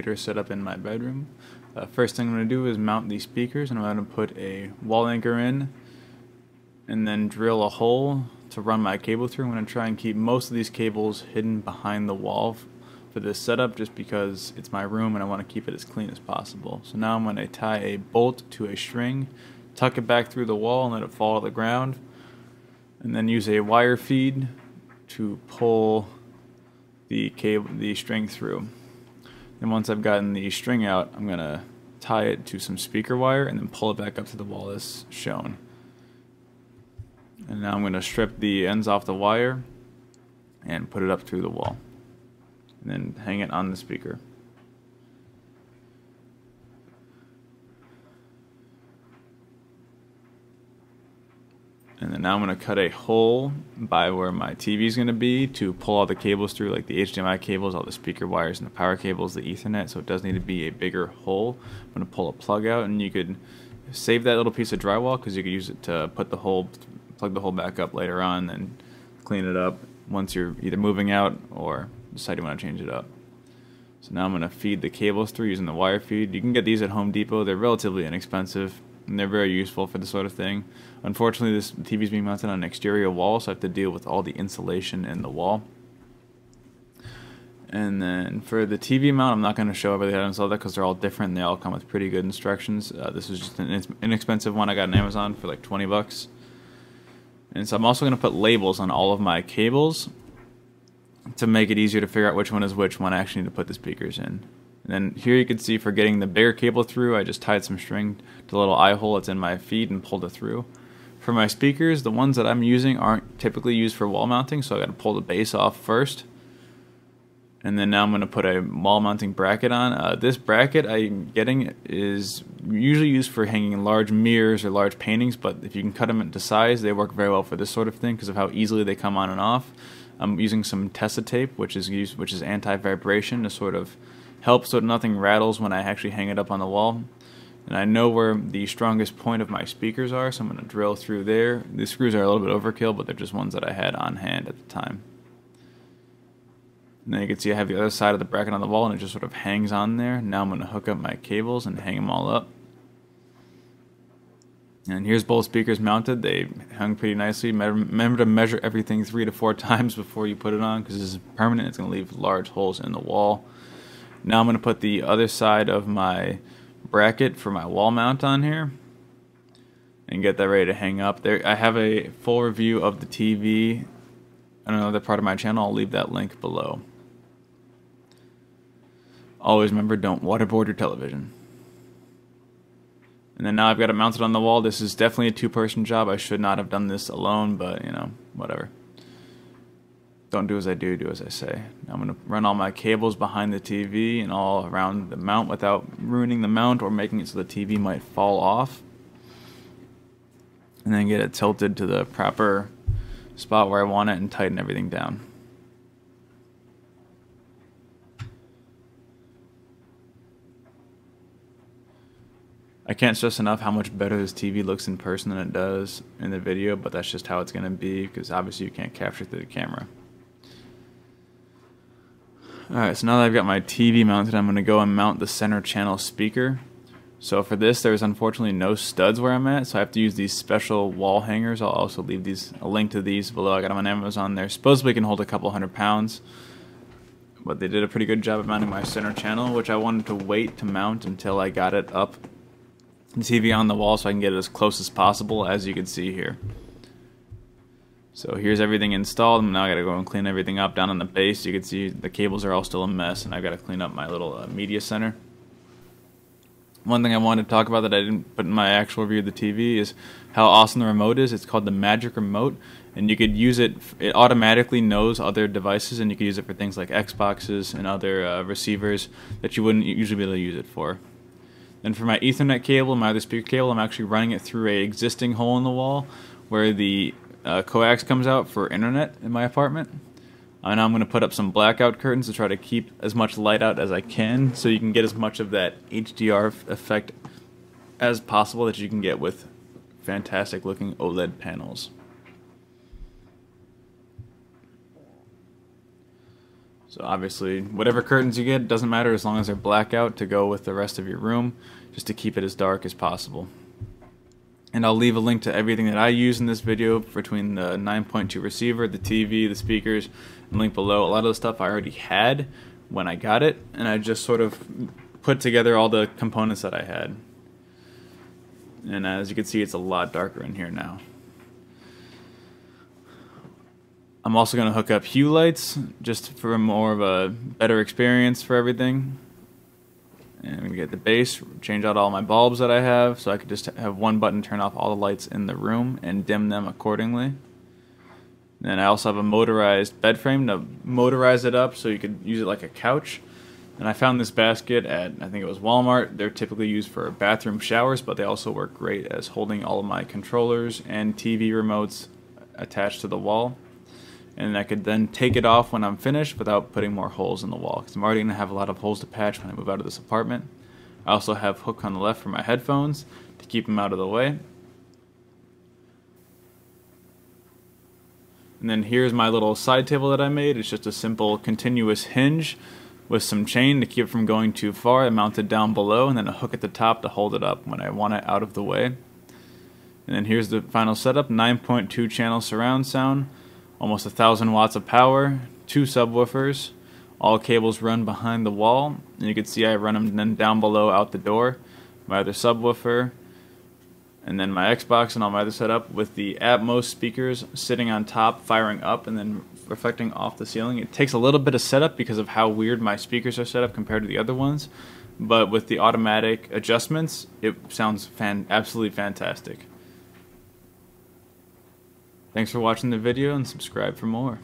computer set up in my bedroom. Uh, first thing I'm going to do is mount these speakers and I'm going to put a wall anchor in and then drill a hole to run my cable through. I'm going to try and keep most of these cables hidden behind the wall for this setup just because it's my room and I want to keep it as clean as possible. So now I'm going to tie a bolt to a string, tuck it back through the wall and let it fall to the ground, and then use a wire feed to pull the cable, the string through. Then once I've gotten the string out, I'm going to tie it to some speaker wire and then pull it back up to the wall as shown. And now I'm going to strip the ends off the wire and put it up through the wall. And then hang it on the speaker. And then now I'm going to cut a hole by where my TV is going to be to pull all the cables through, like the HDMI cables, all the speaker wires, and the power cables, the Ethernet. So it does need to be a bigger hole. I'm going to pull a plug out, and you could save that little piece of drywall because you could use it to put the hole plug the hole back up later on, then clean it up once you're either moving out or decide you want to change it up. So now I'm going to feed the cables through using the wire feed. You can get these at Home Depot. They're relatively inexpensive and they're very useful for this sort of thing. Unfortunately, this TV is being mounted on an exterior wall, so I have to deal with all the insulation in the wall. And then for the TV mount, I'm not going to show everything how to install that because they're all different. They all come with pretty good instructions. Uh, this is just an inexpensive one I got on Amazon for like 20 bucks. And so I'm also going to put labels on all of my cables to make it easier to figure out which one is which when I actually need to put the speakers in. And then here you can see for getting the bigger cable through, I just tied some string to the little eye hole that's in my feed and pulled it through. For my speakers, the ones that I'm using aren't typically used for wall mounting, so I got to pull the base off first. And then now I'm going to put a wall mounting bracket on. Uh, this bracket I'm getting is usually used for hanging large mirrors or large paintings, but if you can cut them into size, they work very well for this sort of thing because of how easily they come on and off. I'm using some Tesa tape, which is used, which is anti-vibration to sort of help so nothing rattles when I actually hang it up on the wall. And I know where the strongest point of my speakers are, so I'm going to drill through there. The screws are a little bit overkill, but they're just ones that I had on hand at the time. And then you can see I have the other side of the bracket on the wall and it just sort of hangs on there. Now I'm going to hook up my cables and hang them all up. And here's both speakers mounted. They hung pretty nicely. Remember to measure everything three to four times before you put it on because this is permanent. It's going to leave large holes in the wall. Now I'm going to put the other side of my bracket for my wall mount on here and get that ready to hang up. There, I have a full review of the TV on another part of my channel. I'll leave that link below. Always remember, don't waterboard your television. And then now I've got it mounted on the wall. This is definitely a two-person job. I should not have done this alone, but, you know, whatever. Don't do as I do, do as I say. I'm going to run all my cables behind the TV and all around the mount without ruining the mount or making it so the TV might fall off. And then get it tilted to the proper spot where I want it and tighten everything down. I can't stress enough how much better this TV looks in person than it does in the video, but that's just how it's going to be because obviously you can't capture through the camera. Alright, so now that I've got my TV mounted, I'm going to go and mount the center channel speaker. So for this, there's unfortunately no studs where I'm at, so I have to use these special wall hangers. I'll also leave these a link to these below. I got them on Amazon. They're supposedly can hold a couple hundred pounds, but they did a pretty good job of mounting my center channel, which I wanted to wait to mount until I got it up the TV on the wall so I can get it as close as possible as you can see here. So here's everything installed now I gotta go and clean everything up down on the base. You can see the cables are all still a mess and I've got to clean up my little uh, media center. One thing I wanted to talk about that I didn't put in my actual review of the TV is how awesome the remote is. It's called the Magic Remote and you could use it, it automatically knows other devices and you could use it for things like Xboxes and other uh, receivers that you wouldn't usually be able to use it for. And for my Ethernet cable, and my other speaker cable, I'm actually running it through a existing hole in the wall where the uh, coax comes out for internet in my apartment. And I'm going to put up some blackout curtains to try to keep as much light out as I can so you can get as much of that HDR effect as possible that you can get with fantastic looking OLED panels. So obviously, whatever curtains you get doesn't matter as long as they're blackout to go with the rest of your room, just to keep it as dark as possible. And I'll leave a link to everything that I use in this video between the 9.2 receiver, the TV, the speakers, and link below. A lot of the stuff I already had when I got it, and I just sort of put together all the components that I had. And as you can see, it's a lot darker in here now. I'm also going to hook up hue lights just for more of a better experience for everything. And I'm going to get the base, change out all my bulbs that I have so I could just have one button turn off all the lights in the room and dim them accordingly. And I also have a motorized bed frame to motorize it up so you could use it like a couch. And I found this basket at, I think it was Walmart. They're typically used for bathroom showers, but they also work great as holding all of my controllers and TV remotes attached to the wall and I could then take it off when I'm finished without putting more holes in the wall because I'm already going to have a lot of holes to patch when I move out of this apartment. I also have a hook on the left for my headphones to keep them out of the way. And then here's my little side table that I made. It's just a simple continuous hinge with some chain to keep it from going too far. I mounted down below and then a hook at the top to hold it up when I want it out of the way. And then here's the final setup, 9.2 channel surround sound almost a thousand watts of power, two subwoofers, all cables run behind the wall, and you can see I run them then down below out the door, my other subwoofer, and then my Xbox and all my other setup with the Atmos speakers sitting on top, firing up, and then reflecting off the ceiling. It takes a little bit of setup because of how weird my speakers are set up compared to the other ones, but with the automatic adjustments, it sounds fan absolutely fantastic. Thanks for watching the video and subscribe for more.